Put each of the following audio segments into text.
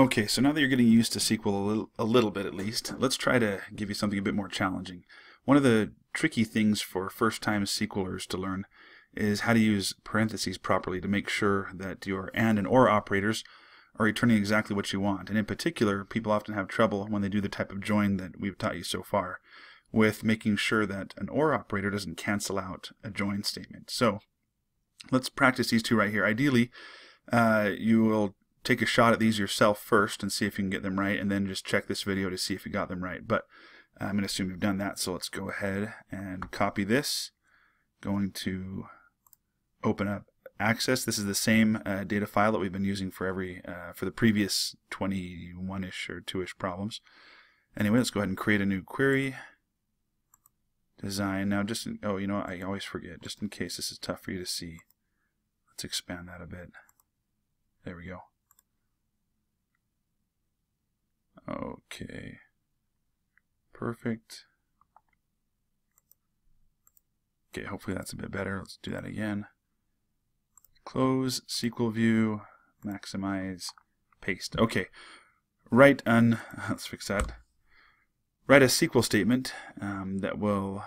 Okay, so now that you're getting used to SQL a little, a little bit at least, let's try to give you something a bit more challenging. One of the tricky things for first-time SQLers to learn is how to use parentheses properly to make sure that your AND and OR operators are returning exactly what you want. And in particular, people often have trouble when they do the type of join that we've taught you so far with making sure that an OR operator doesn't cancel out a join statement. So let's practice these two right here. Ideally, uh, you will take a shot at these yourself first and see if you can get them right, and then just check this video to see if you got them right. But I'm going to assume you've done that, so let's go ahead and copy this. Going to open up Access. This is the same uh, data file that we've been using for every uh, for the previous 21-ish or 2-ish problems. Anyway, let's go ahead and create a new query. Design. Now, just in, oh, you know? I always forget. Just in case this is tough for you to see, let's expand that a bit. There we go. Okay. Perfect. Okay, hopefully that's a bit better. Let's do that again. Close, SQL view, maximize, paste. Okay, write an, let's fix that. Write a SQL statement um, that will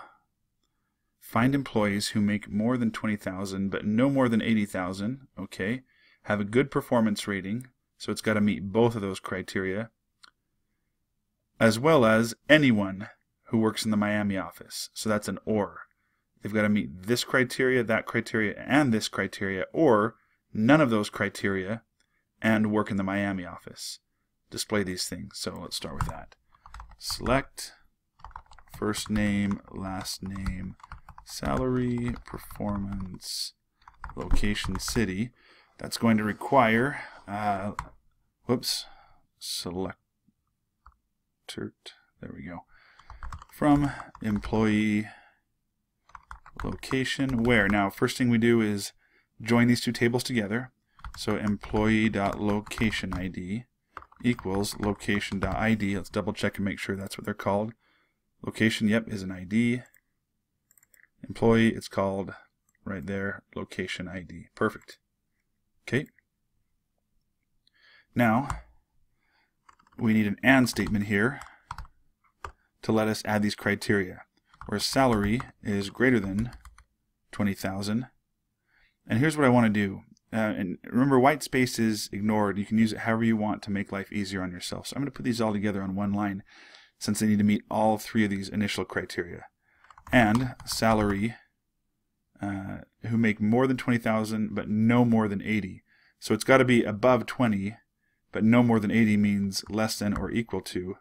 find employees who make more than 20,000 but no more than 80,000. Okay, have a good performance rating, so it's got to meet both of those criteria as well as anyone who works in the Miami office. So that's an or. They've got to meet this criteria, that criteria, and this criteria, or none of those criteria and work in the Miami office. Display these things. So let's start with that. Select first name, last name, salary, performance, location, city. That's going to require, uh, whoops, select there we go. From employee location where. Now, first thing we do is join these two tables together. So employee.location ID equals location.id. Let's double check and make sure that's what they're called. Location, yep, is an ID. Employee, it's called right there, location ID. Perfect. Okay. Now, we need an AND statement here to let us add these criteria, where salary is greater than 20,000. And here's what I want to do. Uh, and remember, white space is ignored. You can use it however you want to make life easier on yourself. So I'm going to put these all together on one line since they need to meet all three of these initial criteria. And salary, uh, who make more than 20,000 but no more than 80. So it's got to be above 20 but no more than 80 means less than or equal to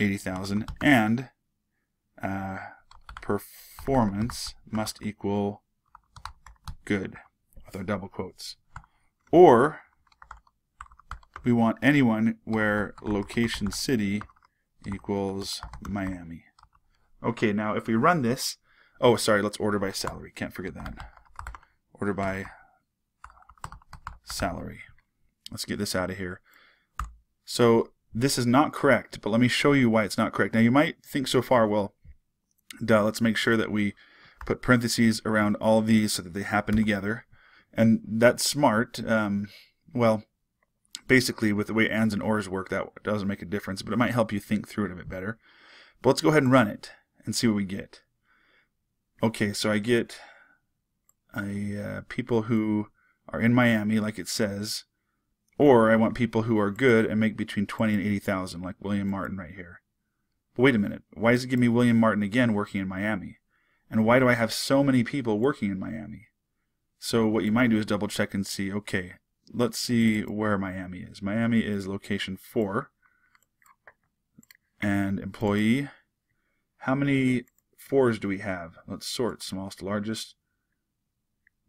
80,000 and uh, performance must equal good with our double quotes. Or we want anyone where location city equals Miami. Okay now if we run this oh sorry let's order by salary. Can't forget that. Order by salary Let's get this out of here. So this is not correct, but let me show you why it's not correct. Now you might think so far, well, duh, let's make sure that we put parentheses around all of these so that they happen together. And that's smart. Um, well, basically with the way ands and ors work, that doesn't make a difference, but it might help you think through it a bit better. But let's go ahead and run it and see what we get. Okay, so I get a, uh, people who are in Miami, like it says, or I want people who are good and make between 20 and 80,000, like William Martin right here. But wait a minute, why does it give me William Martin again working in Miami? And why do I have so many people working in Miami? So what you might do is double check and see, okay, let's see where Miami is. Miami is location 4. And employee, how many 4s do we have? Let's sort smallest to largest.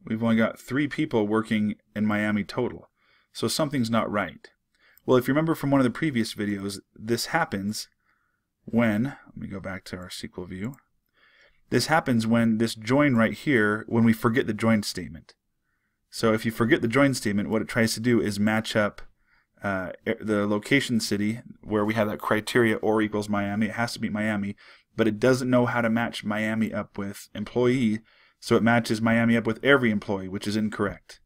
We've only got three people working in Miami total. So something's not right. Well, if you remember from one of the previous videos, this happens when, let me go back to our SQL view. This happens when this join right here, when we forget the join statement. So if you forget the join statement, what it tries to do is match up uh, the location city where we have that criteria or equals Miami. It has to be Miami, but it doesn't know how to match Miami up with employee, so it matches Miami up with every employee, which is incorrect.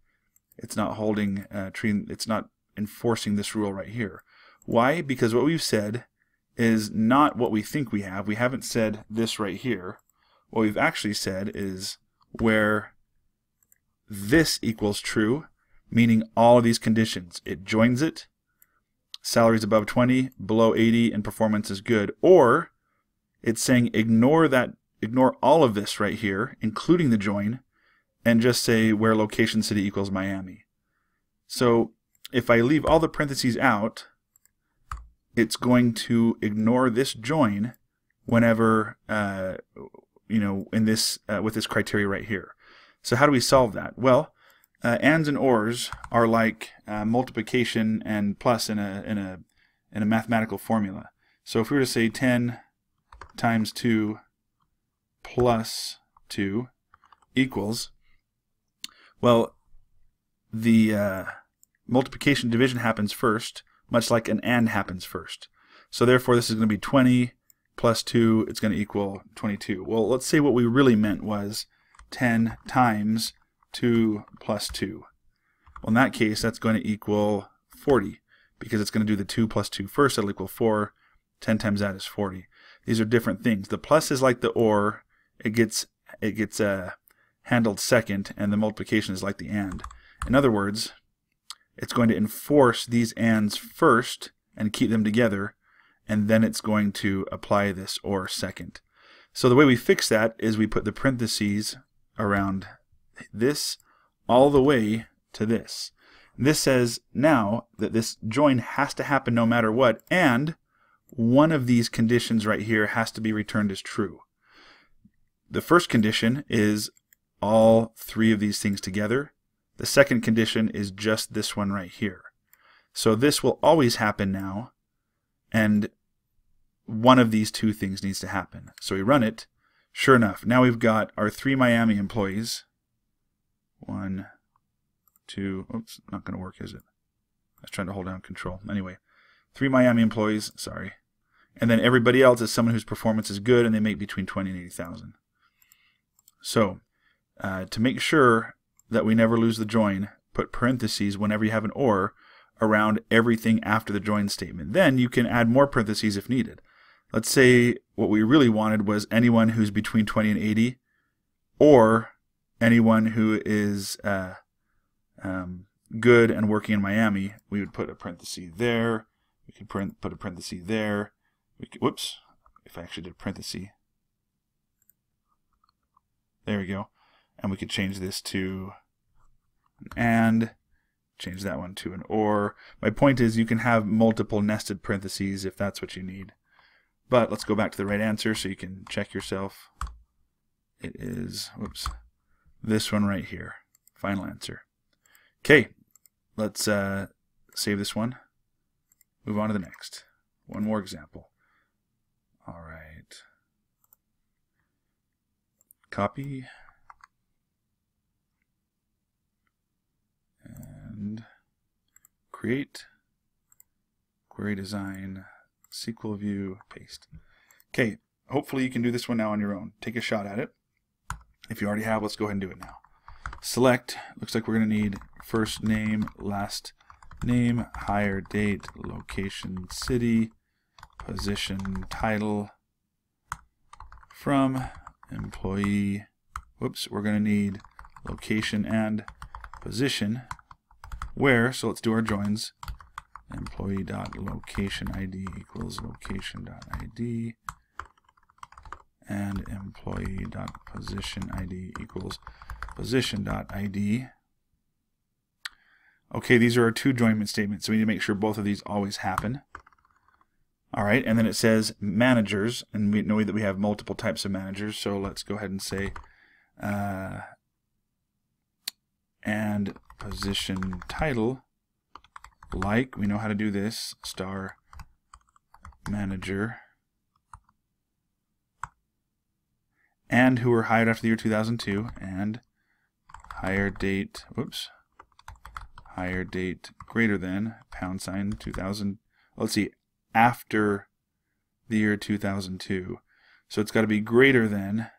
It's not holding uh, tree. It's not enforcing this rule right here. Why? Because what we've said is not what we think we have. We haven't said this right here. What we've actually said is where this equals true, meaning all of these conditions. It joins it, salary is above 20, below 80, and performance is good. Or it's saying ignore that, ignore all of this right here, including the join, and just say where location city equals Miami. So if I leave all the parentheses out, it's going to ignore this join whenever, uh, you know, in this uh, with this criteria right here. So how do we solve that? Well, uh, ands and ors are like uh, multiplication and plus in a in a in a mathematical formula. So if we were to say 10 times 2 plus 2 equals, well, the uh, multiplication division happens first, much like an AND happens first. So therefore, this is going to be 20 plus 2, it's going to equal 22. Well, let's say what we really meant was 10 times 2 plus 2. Well, in that case, that's going to equal 40 because it's going to do the 2 plus 2 first. That'll equal 4. 10 times that is 40. These are different things. The plus is like the OR. It gets it gets uh, handled second, and the multiplication is like the AND. In other words, it's going to enforce these ANDs first and keep them together, and then it's going to apply this OR second. So the way we fix that is we put the parentheses around this all the way to this. This says now that this join has to happen no matter what, and one of these conditions right here has to be returned as true. The first condition is all three of these things together. The second condition is just this one right here. So this will always happen now, and one of these two things needs to happen. So we run it. Sure enough, now we've got our three Miami employees. One, two, oops, not going to work, is it? I was trying to hold down control. Anyway, three Miami employees, sorry. And then everybody else is someone whose performance is good and they make between 20 and 80,000. So, uh, to make sure that we never lose the join, put parentheses whenever you have an OR around everything after the join statement. Then you can add more parentheses if needed. Let's say what we really wanted was anyone who's between 20 and 80, or anyone who is uh, um, good and working in Miami. We would put a parenthesis there. We could print, put a parenthesis there. We could, whoops, if I actually did a parenthesis. There we go and we could change this to an and, change that one to an or. My point is you can have multiple nested parentheses if that's what you need. But let's go back to the right answer so you can check yourself. It is, whoops, this one right here. Final answer. Okay, let's uh, save this one. Move on to the next. One more example. All right. Copy. and create, query design, SQL view, paste. Okay, hopefully you can do this one now on your own. Take a shot at it. If you already have, let's go ahead and do it now. Select, looks like we're going to need first name, last name, hire date, location, city, position, title, from, employee, whoops, we're going to need location and position, where, so let's do our joins, employee dot location ID equals location dot ID and employee dot position ID equals position dot ID. Okay, these are our two joinment statements, so we need to make sure both of these always happen. All right, and then it says managers, and we know that we have multiple types of managers, so let's go ahead and say uh, and position title. Like we know how to do this. Star manager. And who were hired after the year 2002 and hire date whoops hire date greater than pound sign 2000 let's see after the year 2002 so it's got to be greater than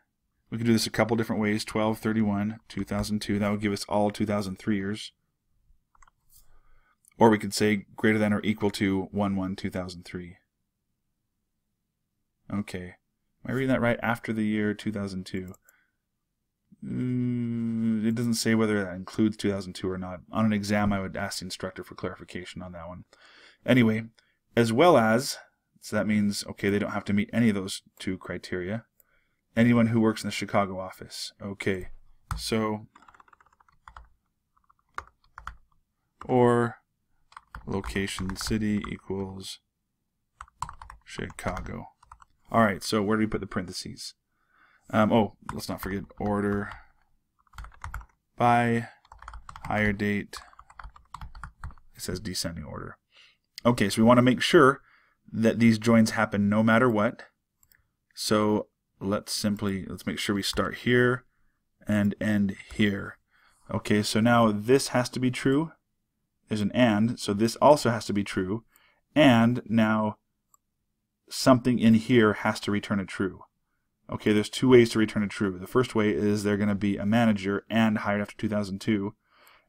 we can do this a couple different ways 12, 31, 2002. That would give us all 2003 years. Or we could say greater than or equal to 1 1 2003. Okay. Am I reading that right? After the year 2002. Mm, it doesn't say whether that includes 2002 or not. On an exam, I would ask the instructor for clarification on that one. Anyway, as well as, so that means, okay, they don't have to meet any of those two criteria. Anyone who works in the Chicago office. Okay, so, or location city equals Chicago. All right, so where do we put the parentheses? Um, oh, let's not forget order by hire date. It says descending order. Okay, so we want to make sure that these joins happen no matter what. So let's simply, let's make sure we start here and end here. Okay, so now this has to be true. There's an and, so this also has to be true. And now something in here has to return a true. Okay, there's two ways to return a true. The first way is they're going to be a manager and hired after 2002.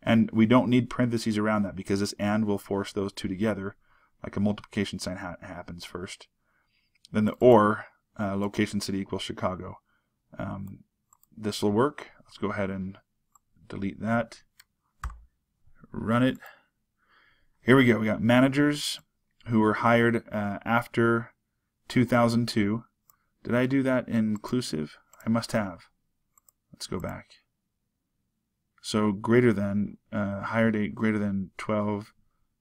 And we don't need parentheses around that because this and will force those two together, like a multiplication sign ha happens first. Then the or, uh, location city equals Chicago. Um, this will work. Let's go ahead and delete that. Run it. Here we go. We got managers who were hired uh, after 2002. Did I do that inclusive? I must have. Let's go back. So greater than, uh, hire date greater than 12,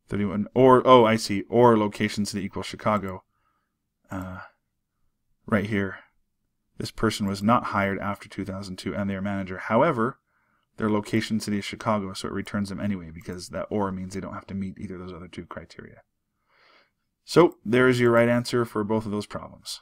31, or, oh, I see, or location city equals Chicago. Uh, right here. This person was not hired after 2002 and their manager. However, their location city is Chicago, so it returns them anyway because that or means they don't have to meet either of those other two criteria. So there is your right answer for both of those problems.